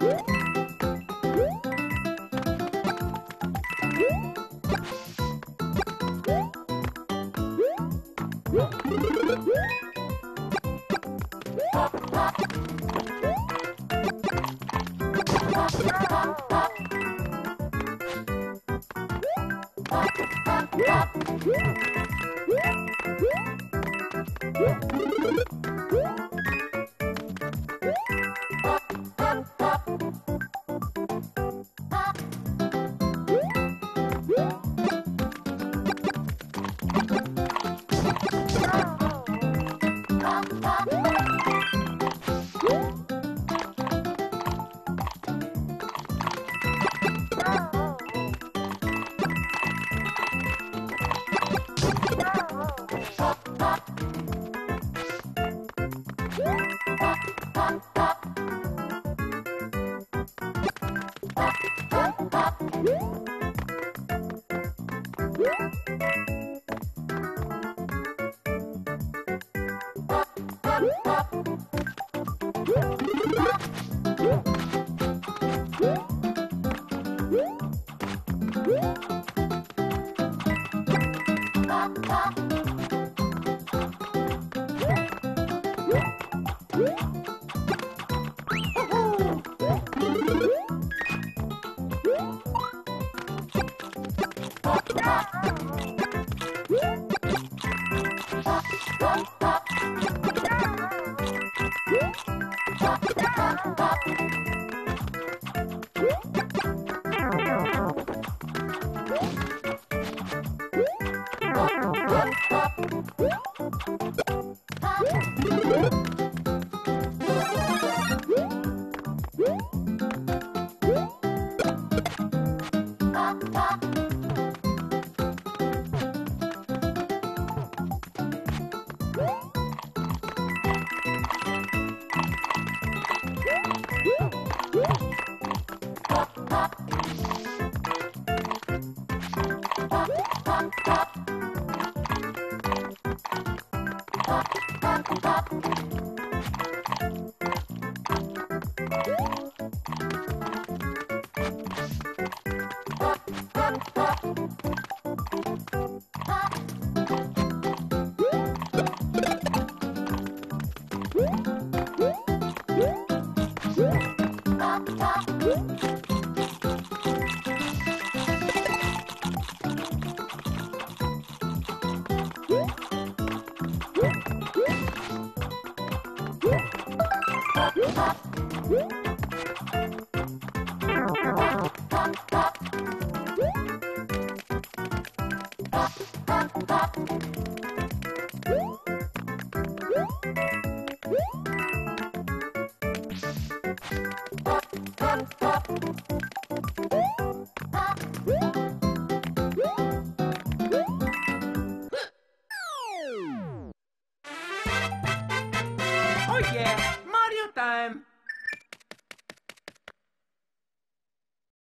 What? Woo! Pop, pop. Pop, pop, pop. Woo! Oh yeah! time.